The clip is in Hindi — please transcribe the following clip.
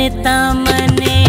मन तमने